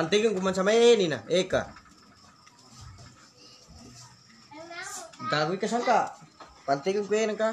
Pantingin kuman sama ini nah, Eka. Dagwi ka sangka. Pantingin ko yan ka.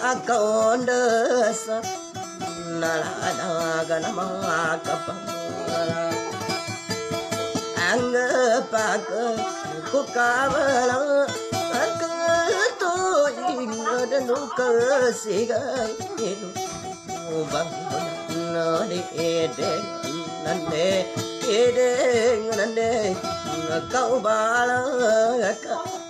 akondas naladaganamakapamola ang pak ko kavala akato inadanu kasigay inu bangunade ede nande ede nande kau bala kau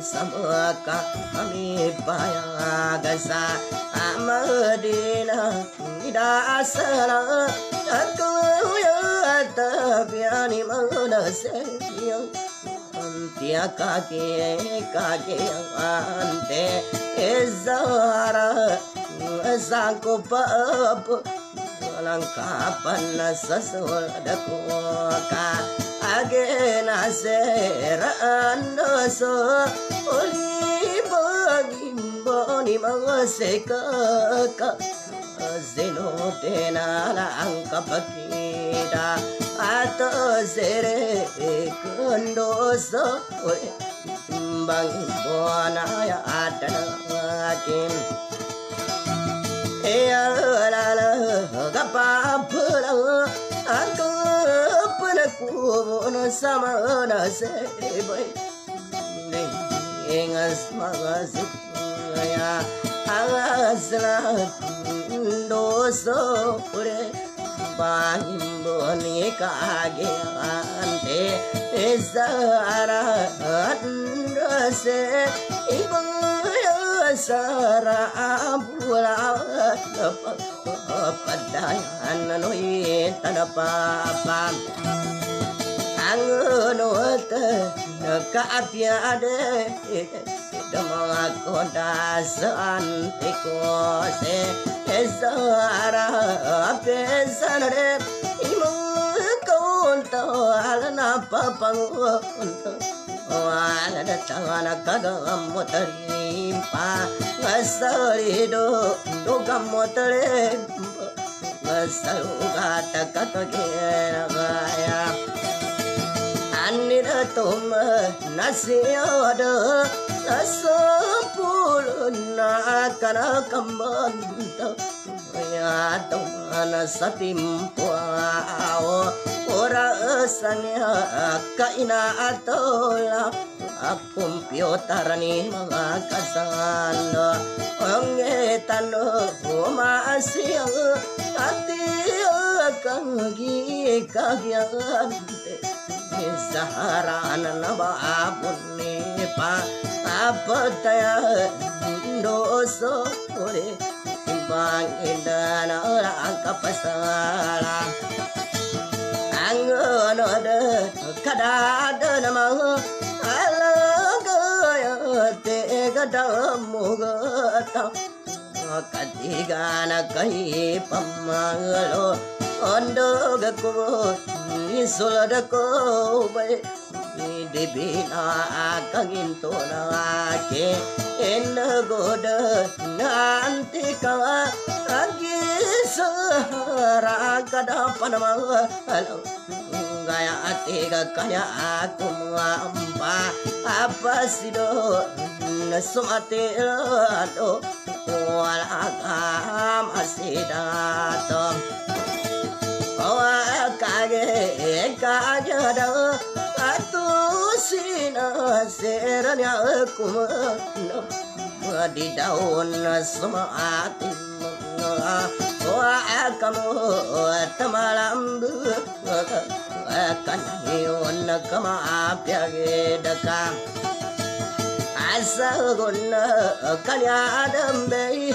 samaka kami paya gasa amadina ida asala aku ya tapiani mana seyo antia kake kake ante ezara sangko pap langkapan sesul dakuka agena serando so sekaka zeno tena la anka pakita ato zere kondo so ore bang bona ya atana kim e ala la ga pa phula anko pna ku bona samana se bai ing asmara sukaya alaslat doso pure bahimbo ni kage ante esara andase ibu sara pura padayan noi tanapa pam angono Tata Nakapiade Dama Konda Sante Kose Ezara Pesare Imu Konto, Alana Papango Alana Tana Kagam Motarimpa Masarido Tugam Motarimpa Masaruga Takatogera Gaya Anira tum nasiada nasapul nakana kambanta ya tumana satimpuao ora sanya kaina atola Kumpyotarani mga kasano Ang etano umasiyang Ati kagi kagyante Saranaba Abunipa Apataya Doso Uri Timbang Indana Angka Pasala Angono de Kadada Nama Alagaya Tega Damugata Kadigana Kai Pamangalo ondo gako isolada ko bai debina kaginto na ke en goda nanti ka agi sahara kada panama. Gaya atiga kaya aku mampa apa sido sumatilo wala kam asidato ye ka ja da atu sina seranya kum no di daun semaati wa akamu tamalam bu kan hiun kama apya gedaka asagun kanyadam bei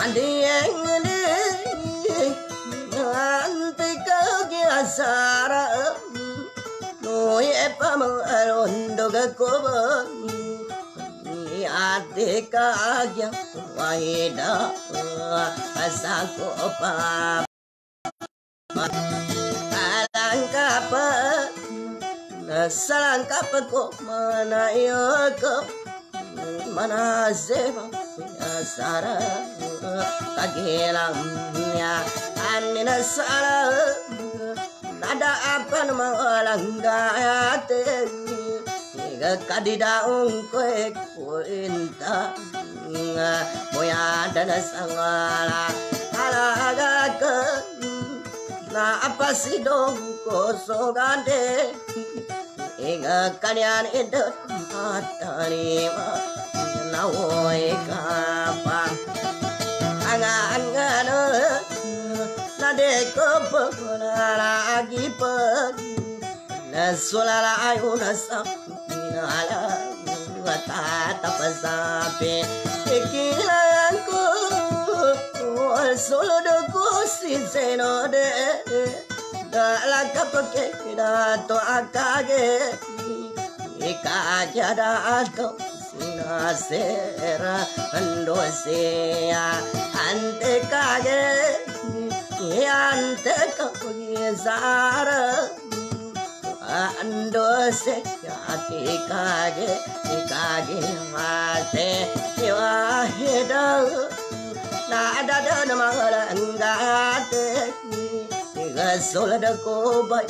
suwakwa Andieng nanti kagya sara Noye pamarondo gakoba Ni ate kagya wahida Asako pa Alangka pa Nasalangka pa ko manayoko mana seba ya sara kagelang ya anina sara nada apa nama langgate tiga kadida ungkoe kuinta moya dana sangala alaga ke na apa si dong kosogande Inga kalian itu matani nawoy kapa anga anga no na de ko pala lagi pa. Na solala ayuna sa ala wata tapasape ikilan ko solo do ko sincero de. Dala kapake da to akage ikajada to sinasera andosea ante kage ante kage zara andose ati kage kage mate wa heda na ada da namala ngate Gasol da ko ba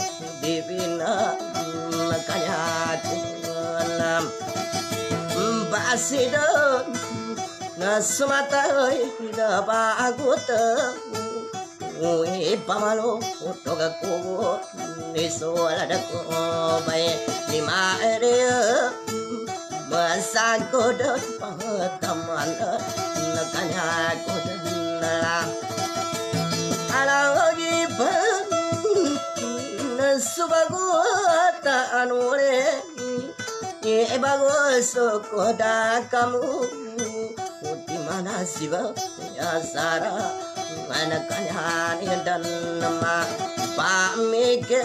divina kaya kunam basido na sumata da baguta Uy, pamalo, toga ko, isola da ko, bay, ni maere, Masangko dan pengetaman Nakanya ko dan Ye bagus ko da kamu Uti mana siwa ya sara Manakanya ni dan nama Pamike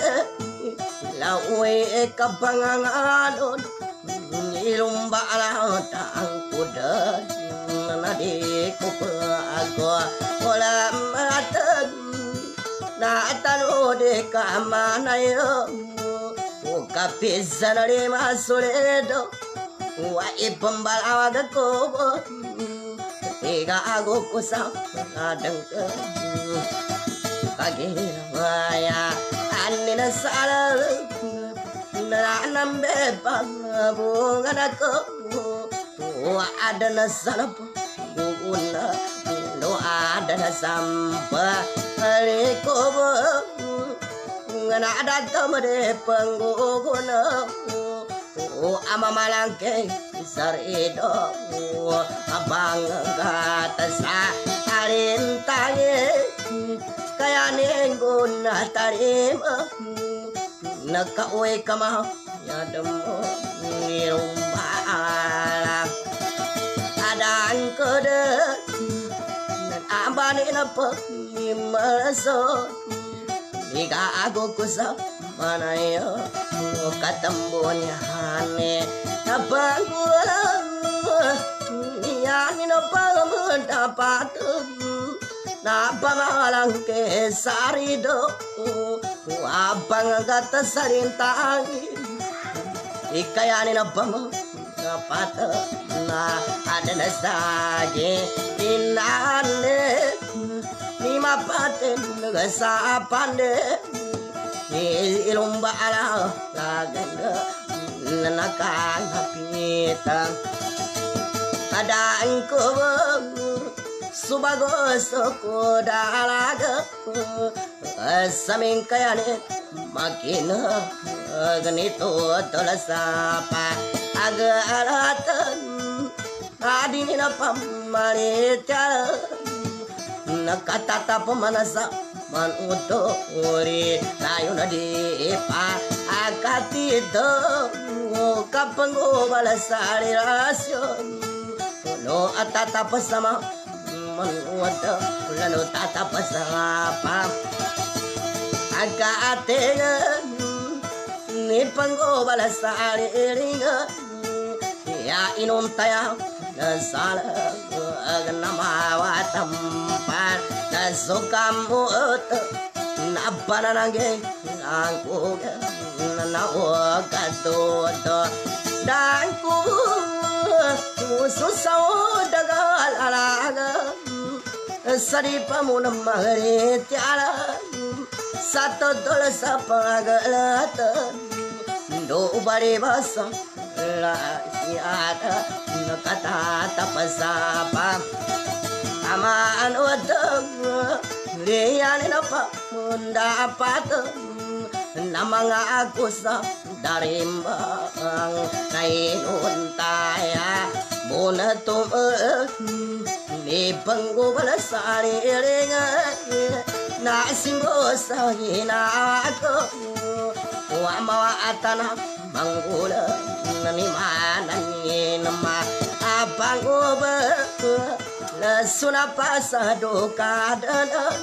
Lawe kapanganganon Ilumba lang ang kuda Nadi ko pa ako Wala matag Na tanode ka manayo Ukapisa na di masuledo Wa ipambalawag ako Tiga ako ko sa adang ka Kagilawaya Ani na sala Nanambe ada na sana Buguna No ada na sampa Aliko ba ngana tomade pangguna o oh, ama malangke sar ido abang gatasa arintae kaya ning guna tarima naka oe kama ya demo ngirumba ala adan kode nan amba ni nampak ni Ika ako ko sa manayo Katambon hane Napagulang Yani na pagdapat Napangalang ke sarido Abang gata sarintangin Ikayani na ada na sagi Inane Ni mapatin sa pande Ilumba ala Laganda Nakakapita Kadang ko Subagos ko dalaga Saming kayane Makina Ganito tolasapa Agalatan Adini na pamalit nakatatap manasa manuto uri tayo na di pa akatito kapango balasari rasyon no atatap sama manuto lano tatap sama pa akatengan ni pango balasari ringan ya inun tayo nasala namawa tampan nasukamu napananage nangkuga nawagadodo dangku susau dagal alaga saripamu namagari tiara satu dola sapagalata do bari basa la siata nakata tapasapa amaan udang liyan na pa munda pato namanga ako sa darimbang nainuntaya muna tumaan ni panggubala sa liringan nasimbo sa hinawa ko wa mawaatan manggula nanimanannenama abbangobeku lesunapasadokadalan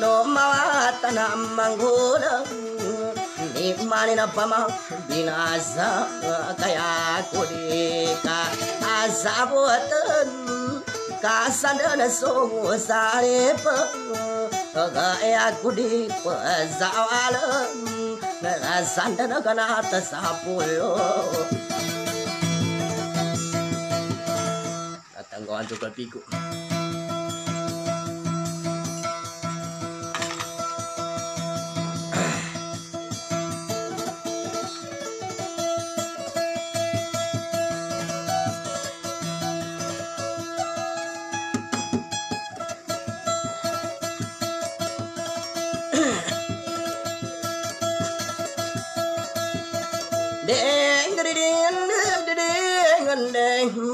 nomawatanamangulan nimaninapama dinazakayakudika azaboten kasandana songosarepa gayakudikpazawalen pa kaya kudi pa zawala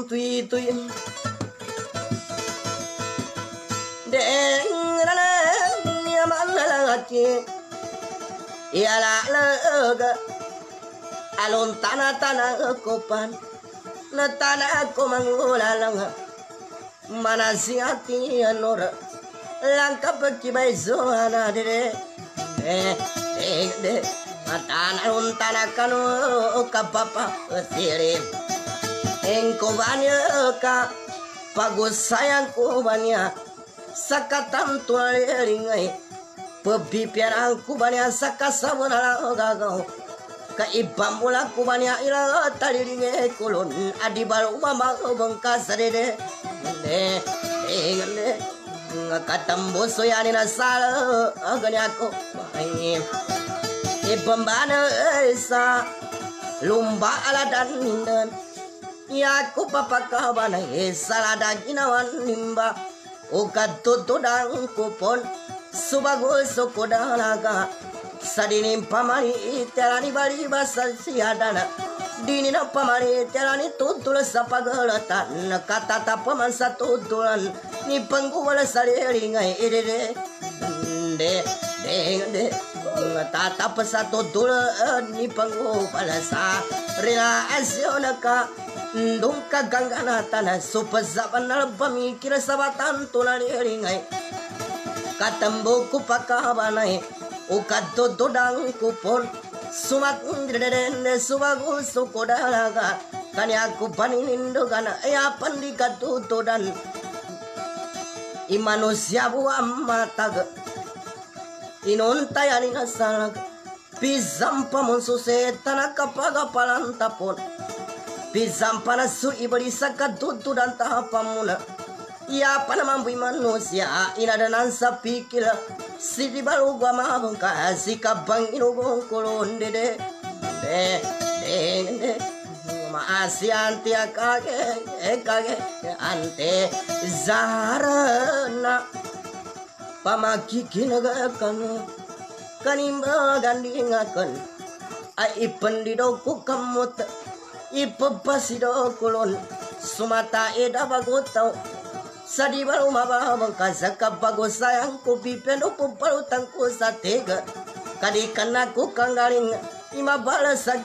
tui deng rana nyamana lagi ya la lega alon tanah tanah kopan na tanah ko mangulalang mana siati anora langkap kibai zohana dere eh eh de. Matana untana kanu kapapa tiri engko banya ka bagus sayang ku banya sakatan piarang ku banya sakasabuna gagau ka ibam mula ku banya ila tali ringe kulun adi baru mama bengkas dede. Ne ne katambo soyani na sala agani ako bayi ibambana esa lumba ala dan nindan ya ko papakabana esa la daginawan nimba. O kadto dang kupon subago sokodalaga sadini pamani terani bali basal siadana. Dini na pamani terani tutul sapagalatan kata tapaman satutulan ni pengguwala saliringai idede de de de tatap satu dula ni panggo palasa relasyon ka ndunka gangana tana supa zabanal bami kira sabatan tunan ringai katambo ku pakabanai ukaddo dodang ku pon sumak ndredende subagu sukodalaga kaniaku pani nindo gana ya pandi kaddu dodan imanusiabu amma tag inontayani nasalak pizampamun susetana kapaga palantapon pizampa na su ibali saka tutu dan tahapamuna ya panamambu manusia inadanan sa pikila sidi balu gua mabangka sikabang inugong kulon dede de. De de maasi anti akage ekage ante zarana pamaki kinagakan kanimba gandingakan ai pendido ku kamut ipapasido kulon sumata eda bagotau sadi baru mababang kasaka bago sayang ku pipeno pumpalutang ku sa tega kadikan aku kanggaling imabala sa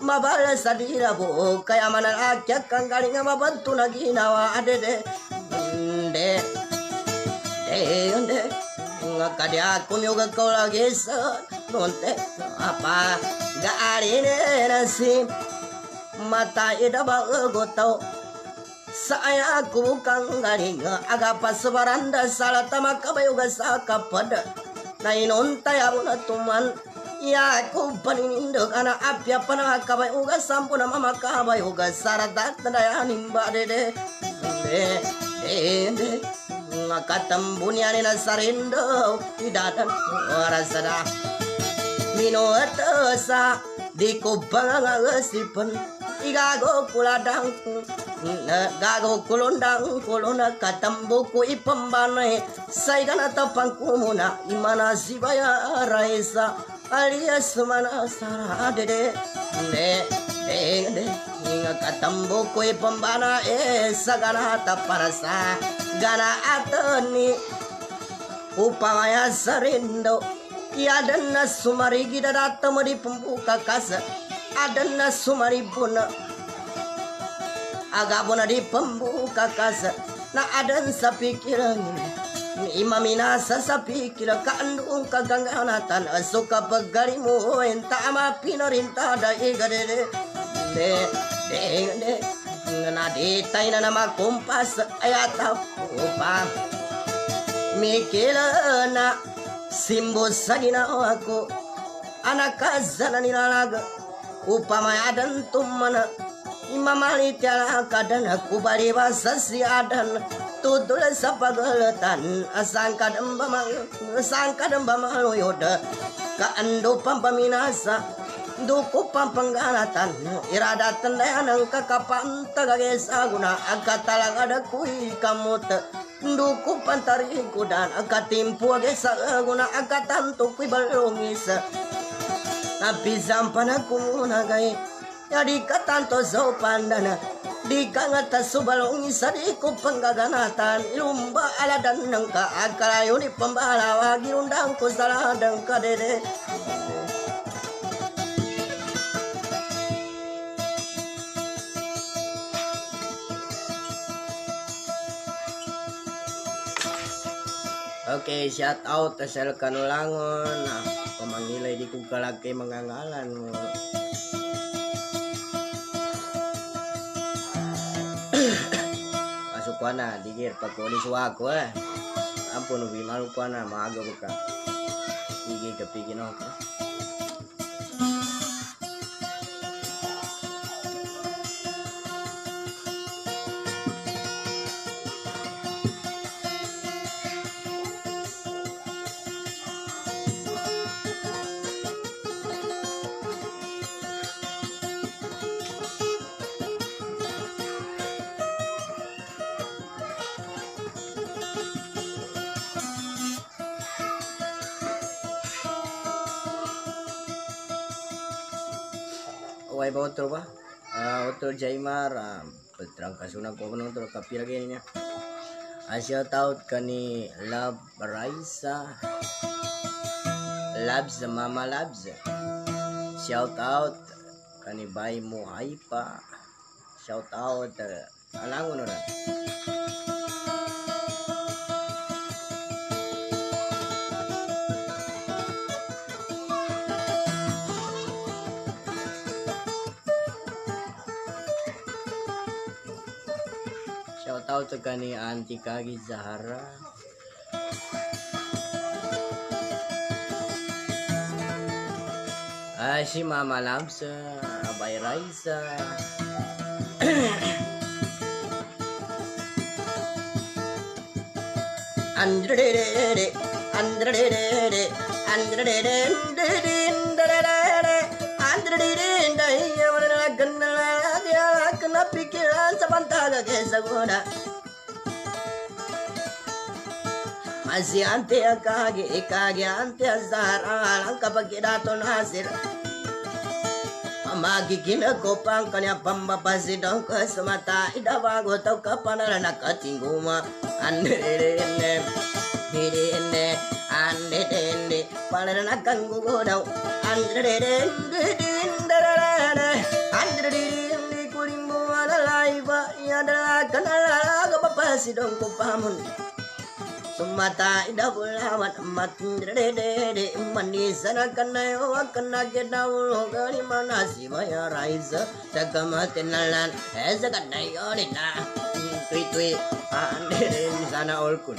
mabala sa dirabo kaya manan akya kanggaling mabantu na ginawa adede de de de ngakadi aku yoga kau lagi sa apa gaarine nasi mata ida ba gotau. Saya aku kang garing aga pasbaranda salatama kabayoga sa kapada. Na inonta ya na tuman. Ya aku paninindo kana apya pana kabayoga sampuna mama kabayoga sarada tanda nimba de de de de ngakatam bunyani na sarindo. Idatan warasada minuata sa di ko bangagasipan igago kuladang gago kulundang kuluna katambo ko ipambane. Saigana tapang kumuna imana sibaya raisa mana sara dede de de de inga katambo ko ipambana e sagana taparasa gana atani upamaya sarindo Yadana sumari gida datamadi pembuka kasa adana sumari puna. Agabona di pembuka kasa. Na adan sa pikiran. Imamina sa sa pikira. Kandung kaganganatan asuka pagari mo enta ama pinarinta da igade de de. De na di tay na nama kumpas. Ayata upa mikila na simbo sagina aku. Anak kazana nilalaga upama adan tumana. Imamali tiala kadan aku bari basasi adan. Tudul sapagalatan asang kadam bama asang kadam bama yoda. Ka ando pampaminasa duku pampanggalatan irada tendayanang kakapanta gagesa guna. Akatalaga ada kui kamuta duku pantari kudan akatimpu agesa guna. Akatantu kui balongisa tapi zampana kumuna gai jadi katanto so pandana di kangata di ko panggaganatan ilumba ala dan nangka. Akalayo ni pambalawa girundang ko saladang kadede Oke, shout out ke sel kanulangon. Nah, pemangilay di kukalaki mangangalan mo. Masuk na, digir pagkulis wako eh. Ampun ubi malu na, maaga buka. Igi kepigin ako. may otro ba? Uh, otro Jaimar, ah, uh, patrang kasunan ko ng otro, kapilagay niya. Ang shoutout ka ni Love Raisa. Labs, Mama Labs. Shoutout ka ni Bay Muhay pa. Shoutout, uh, alangon na rin. Out kani Auntie Kagi Zahara. Ah, Mama Lamsa, Abay Raisa. Andrede, andrede, kena pikiran sebentar ke seguna masih ante kage kage ante azara lang kapag kinaton hasil magigina ko pang kanya pambapasidong ko sa mata idabago tau kapanan nakatinguma andirinde hirinde andirinde palan nakanggugo daw andirinde andirinde andirinde kulimbo yadala kanala kapapasidong ko pamun Sumata ida bulawan amat dede mandi sana kana yo kana geda ulo gari mana si baya raisa sagamat nalan eza kana yo na tui tui ande sana olkun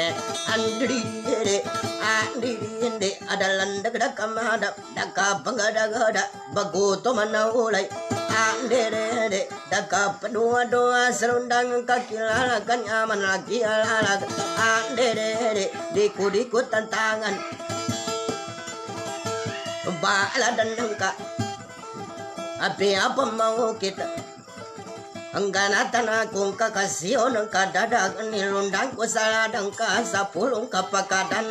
andiri adalan dagda kamada daka bangada gada bagoto manaulai andere daka pedua doa serundang kaki lalakan nyaman lagi alalag andere diku diku tantangan bala dan nengka api apa mau kita Angganatan akong kakasyon ng kadadag nilundang ko sa ladang ka sa pulong kapakadan.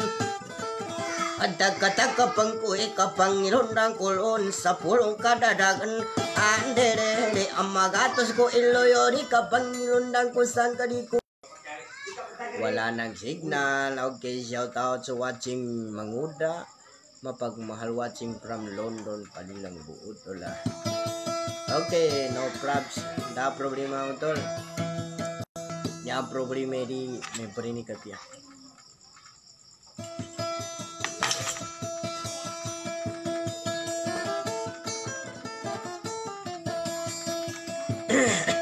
Ada kata kapang kue kapang nilundang kulon sa pulong kadadagan. Andere de amagatos ko iloyori kapang nilundang ko sang kadiku. Wala nang signal. Okay, shout out sa watching Manguda. Mapagmahal watching from London. Palilang buot ulah. Okay, no props. Da problema betul. Yang problem ini memori ni kerja. Yeah.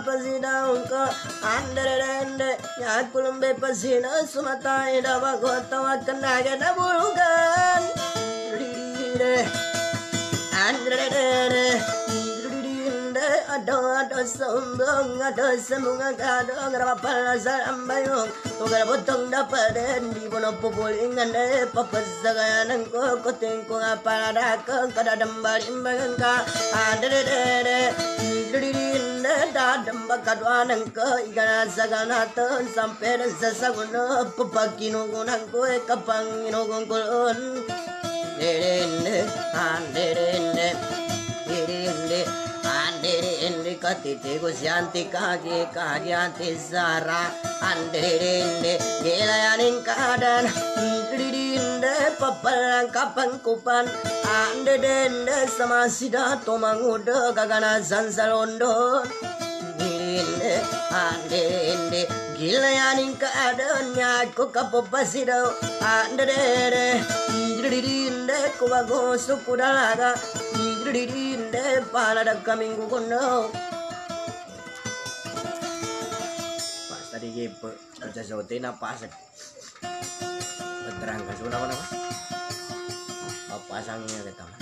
Unka anderende yakulumbe pasina sumata ida bagota wakanaga da burugan anderende ado ado sombong ado sembung ado ngarapala salambayong tugar botong dapaden di bono pupulingan de papasagayan ko koting ko ngapala ko kada dambali mbangka adere de de dadam bakadwanan ko igana sagana ton sampai sasaguna papakino gunang ko kapang inogon kulon derende anderende derende andere ende katite go syanti kage kagyanti sara andere ende gelayanin kadan didinde papalang kapang kupan. Ande dende samasida tomangudo gagana sansalondo didinde ande ende gelayanin kadan nyako kapopasido ande dede didinde kubago sukudalaga didinde palada kaminggu kono. Pas tadi gitu kerja sote na pas. Terang nama apa pasangnya kita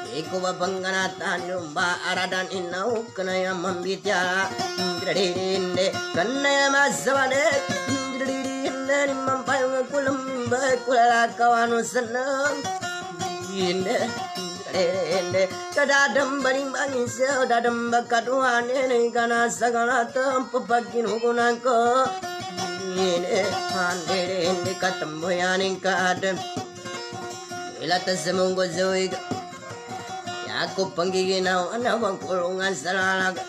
Iku babanganatan numba aradan inau kena yang membicara Dinde kena yang masabane Dinde ni mampayung kulam Kulala kawanu senang Dinde Dinde kadadam baring bangin seo dadam bakaduane ni kana sagana tempu pagin hukunan ko. Dinde Dinde katembo yaning kadem. Ilata semunggo zoiga Aku panggiginaw anawang kulungan sa lalaga.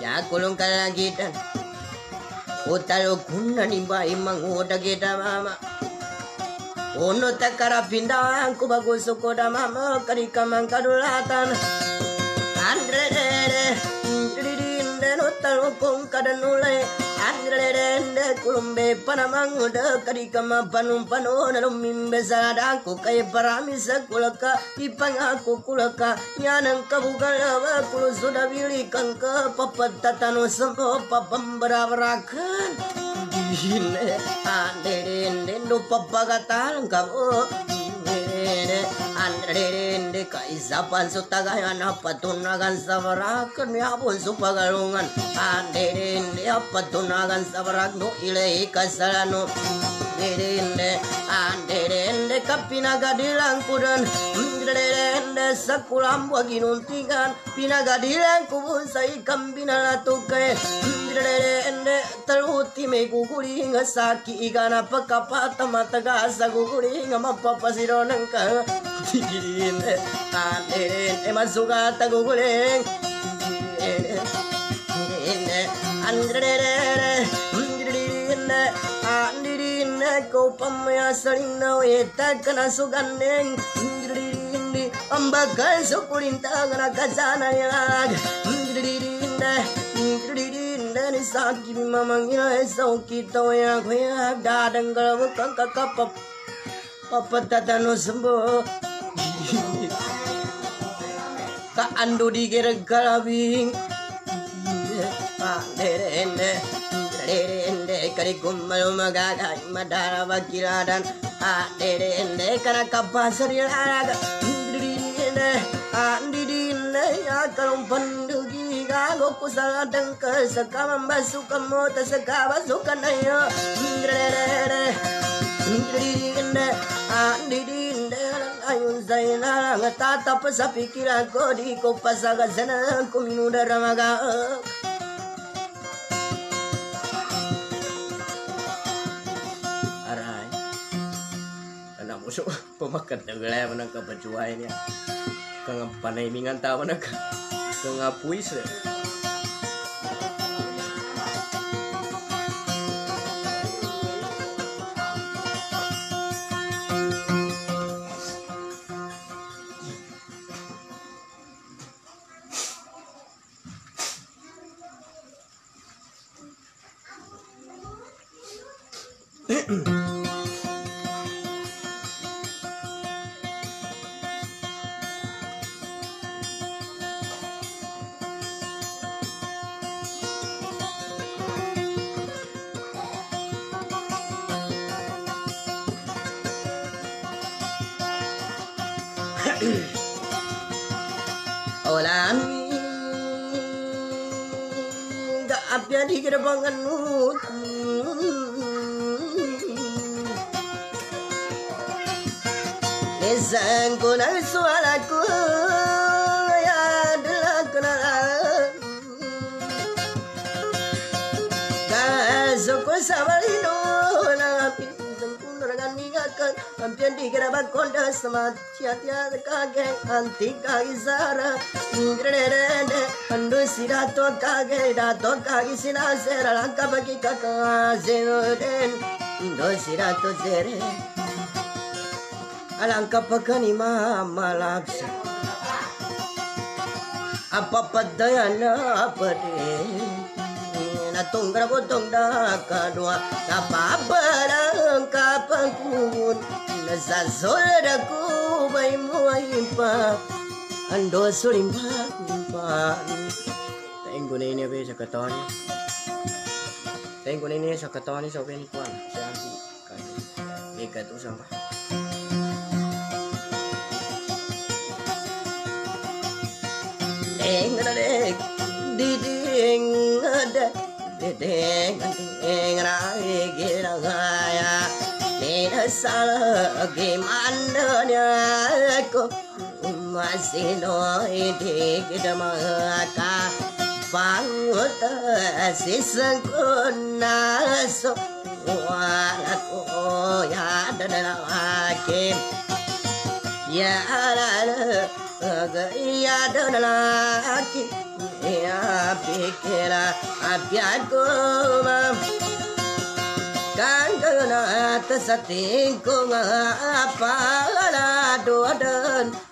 Ya kulong kalagitan. Utalo kuna ni ba imang uda kita mama. Uno takarapinda ang kubaguso ko da mama karika mang kadulatan. Andre dere, dridinde no talo kong kadanulay. Dende kulumbe panamanguda karika mapanum pano na lumimbe sa dako kay parami sa kulaka ipangako kulaka yanang kabugalawa kulo sudah bilikan ka papatatano sampo papambara-barakan. Dine, ande dende no papagatalang kabo. Dine, ande dende kaisapan su tagayan apatunagan sa barakan yapon su pagalungan. Ande dende apatunagan sa barak no ilay kasalano. Dende, ande dende kapinagadilang kudan. Dende sa kulambo ginuntingan. Pinagadilang kubun sa ikam binalatukay. Dende taluti may kukuling saki igana pagkapata mataga sa kukuling mapapasiro ng ka. Dende, ande ande dende, dende, ande dende kau pamaya saling naweta kana sugandeng. Dende, ambagal sukulintang nakasana yalag. Dende, dende ni esau kita ya kuya dadang kalau kangka kapap papatatano sembo ka andu di gereg kalabing derende derende kari kummal magaga madara bakiladan derende kana kapasari laraga derende andidine ya kalum pandugi gago kusaladang ka sakam basuka mota sakaba sukanayo derende derende andidine ayun zaina tatap sa pikiran ko di ko pasaga sana kuminuda ramaga Masuk pemakat na gala mo ng kapachuay niya. Kang panay mingan tama na ka. Kang apuis eh. Olan Gaapya di gerebangan Nesan ko na sualaku Ya adalah kenalan. Kaso ko sa marino Na pinitang kunaragan ningakan Kampian di gerabang konda sama Tiya-tiya kage Anti சிங்கடேரேண்டே கண்டு சிரா தோக்காகேடா தோக்காகி சிரா சேரலா கபகி கக்கா சேரோடேன் இந்தோ சிரா தோ சேரே அலங்க பக்கனி மாமலாக்ஷ அப்பப்பத்தையன்னா பட்டே na tongra botong da kadua na pabarang kapangkun na sa sol da ku bay mo ay pa Ando sulimpan pa Tengo na ini sa katawan niya Tengo na ini sa katawan niya sa pinikuan Siya ang Ikat usang pa ding da ding di ding da di ding ding ra gi ra ga ya. Ni da sa la gi man da nya ko ma si no i di gi da ma ka phang ta si sang ko na so wa la ko ya da da la ke ya la la ya da la ki ya pikira apyago ma kangana tasating ko nga pala doadan masih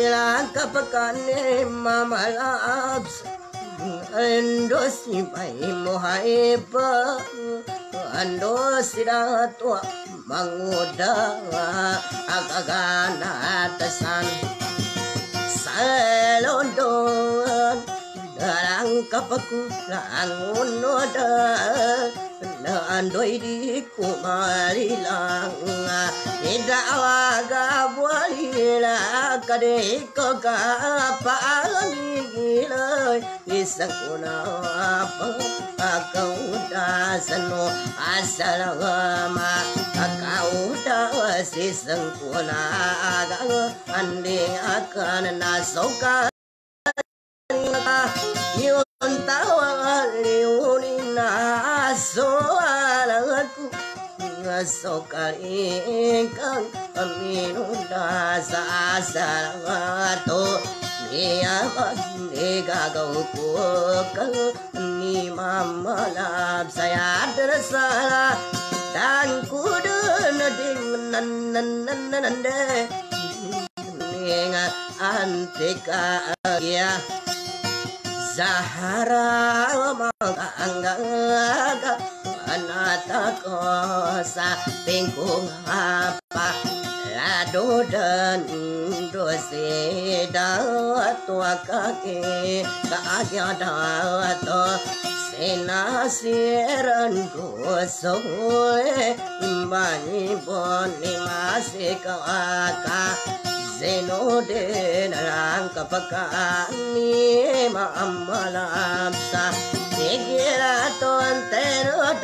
ilang kapakane mamalabs ando si pai mohai pa ando sira tua manguda. Agagana tasan salondon Darang kapaku lang unoda doi di kumari langa ida waga bwali la kade ko ka pa ni giloi isakuna pa akauda sano asalama akauda sisangkuna agang na akan nasoka Ni on tawa ni. Na soalaku ngasokaling kang aminunda sa asalato niya ni gagaw ko kang ni mamalab saya drasala dan kudu na ding nan nan nan nan nan de ninga antika ya Sahara mangga angga anata kosa pingkung apa lado dan dosi dawatu akake kaya dawatu sinasiran kosoe imbani boni masih kawakak Sinode na lang kapakaan ni maamalam sa Sige na to ang terod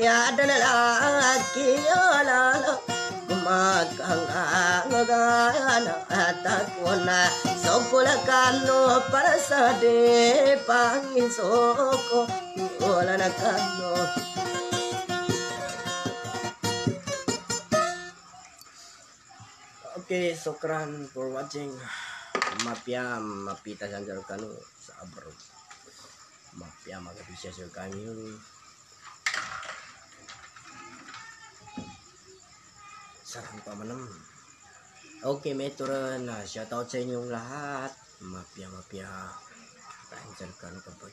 Yada na lang kiyolala Gumagang-agana at ako na Sokulakano para sa di Pangisoko Wala na kano Okay, sokran for watching. Mapia mapita sanjar kanu sa abroad. Mapia magabisya sa kami Sarang pa manam. Okay, metro na. Shoutout sa inyong lahat. Mapia, mapia. Sanjar kanu kapag